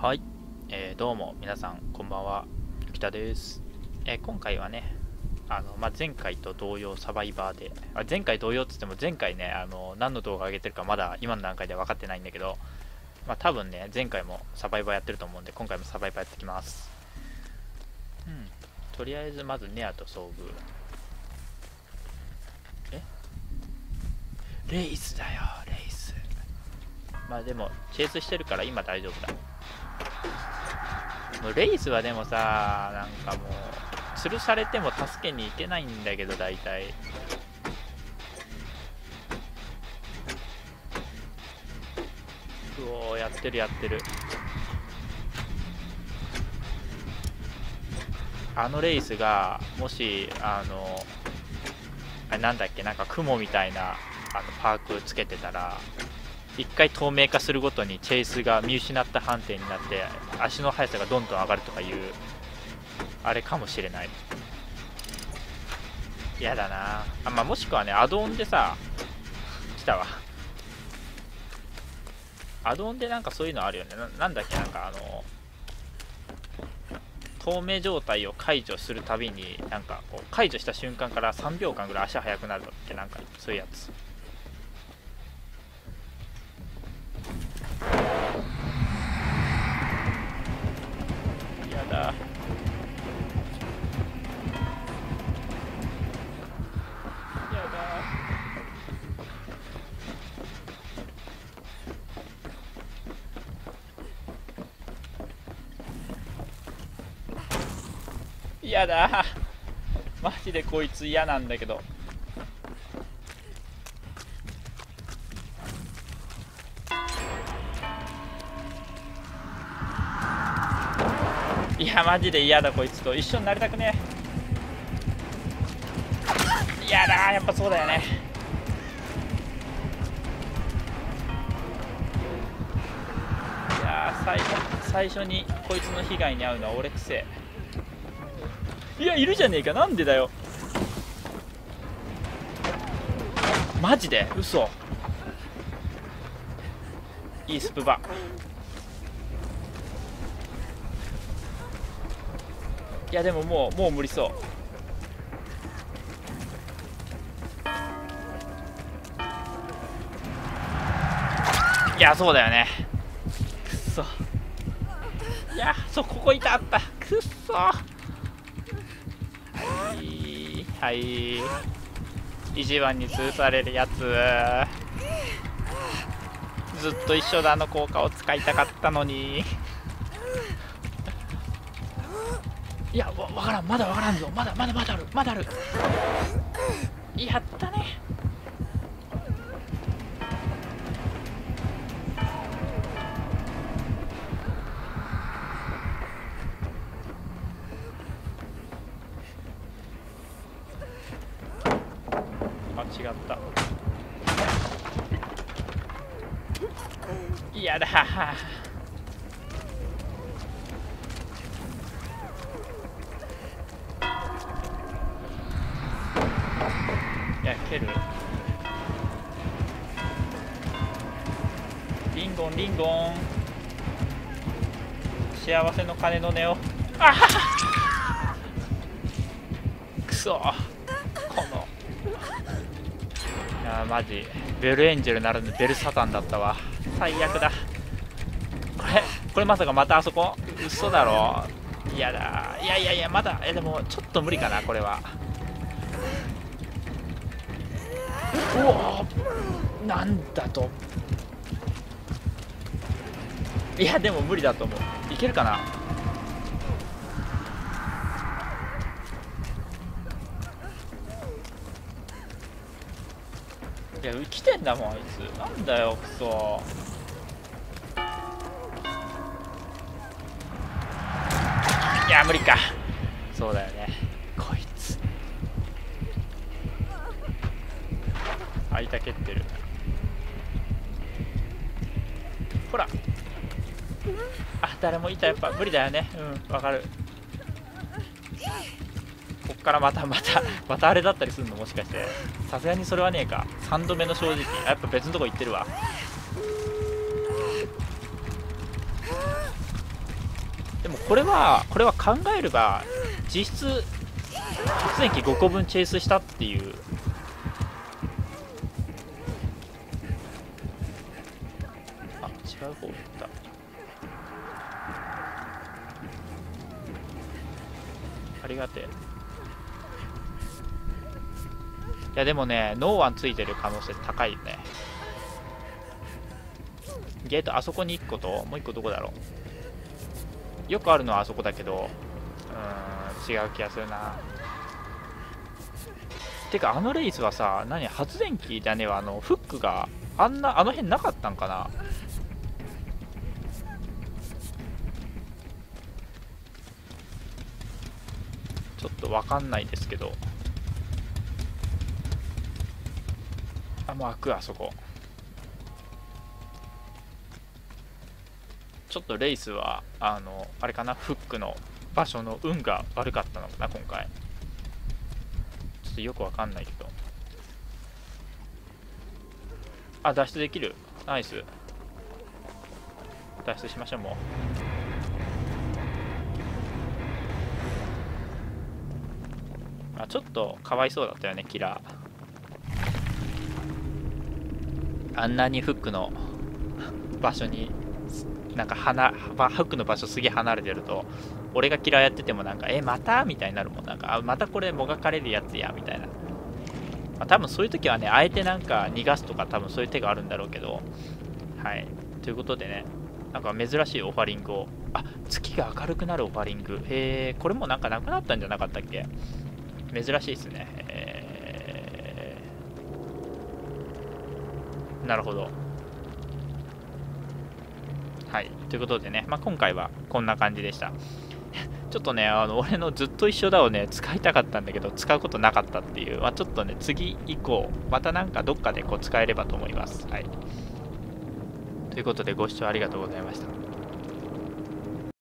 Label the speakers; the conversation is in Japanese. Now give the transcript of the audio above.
Speaker 1: はい、えー、どうも皆さんこんばんは。北です、えー、今回はねあの、まあ、前回と同様サバイバーであ前回同様っつっても前回ねあの何の動画上げてるかまだ今の段階では分かってないんだけど、まあ、多分ね前回もサバイバーやってると思うんで今回もサバイバーやってきます。うん。とりあえずまずネアと遭遇。え？レイスだよレイス。まあでもチェイスしてるから今大丈夫だ。もうレイスはでもさなんかもう吊るされても助けに行けないんだけど大体。うおやってるやってる。あのレイスがもしあのあれなんだっけなんか雲みたいなあのパークつけてたら1回透明化するごとにチェイスが見失った判定になって足の速さがどんどん上がるとかいうあれかもしれない。嫌だな。あ、まあ、もしくはねアドオンでさ来たわ。アドオンでなんかそういうのあるよね。なんだっけなんかあの透明状態を解除するたびになんかこう解除した瞬間から3秒間ぐらい足速くなるのってなんかそういうやつ。だ。やだ。マジでこいつ嫌なんだけど。いやマジで嫌だこいつと。一緒になりたくねえ。嫌だやっぱそうだよね。いや最初最初にこいつの被害に遭うのは俺くせいやいるじゃねえか。なんでだよ。マジで？嘘。いいスプバ。いやでももうもう無理そう。いやそうだよね。くっそ。いやそうここいたあった。くっそ。はい。はい。一番に通されるやつ。ずっと一緒だあの効果を使いたかったのに。いやわ分からん。まだ分からんぞ。まだまだまだある。まだある。やったね。あ違った。嫌だや蹴る。リンゴンリンゴン。幸せの鐘の音を。あはくそ。この。いやマジ。ベルエンジェルならぬベルサタンだったわ。最悪だ。これこれまさかまたあそこ？嘘だろ。いやだ。いやいやいやまだ。えでもちょっと無理かなこれは。うわなんだと。いやでも無理だと思う。いけるかな？いや来てんだもんあいつ。なんだよクソ。いや無理か。そうだよね。開いた蹴ってる。ほら。あ誰もいた。やっぱ無理だよね。うんわかる。こっからまたまたまたあれだったりするの？もしかして。さすがにそれはねえか。3度目の正直。やっぱ別のとこ行ってるわ。でもこれはこれは考えれば実質発電機5個分チェイスしたっていうった。ありがてえ。いやでもねノーワンついてる可能性高いよね。ゲートあそこに1個ともう1個どこだろう。よくあるのはあそこだけどうーん違う気がするな。てかあのレースはさ何発電機じゃねえわあのフックがあんなあの辺なかったんかな。ちょっとわかんないですけど。あもう開くあそこ。ちょっとレースはあのあれかなフックの場所の運が悪かったのかな今回。ちょっとよくわかんないけど。あ脱出できる？ナイス。脱出しましょうもう。ちょっとかわいそうだったよねキラー。あんなにフックの場所になんか離フックの場所すげえ離れてると俺がキラーやっててもなんかえまた？みたいになるもん。なんかあまたこれもがかれるやつやみたいな、まあ、多分そういう時はねあえてなんか逃がすとか多分そういう手があるんだろうけどはい。ということでねなんか珍しいオファリングを。あ月が明るくなるオファリング。へえこれもなんかなくなったんじゃなかったっけ？珍しいですね。えー、なるほど。はい。ということでね、まあ、今回はこんな感じでした。ちょっとね、あの俺のずっと一緒だをね、使いたかったんだけど、使うことなかったっていう、まあ、ちょっとね、次以降、またなんかどっかでこう使えればと思います。はい。ということで、ご視聴ありがとうございました。